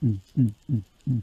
嗯嗯嗯嗯。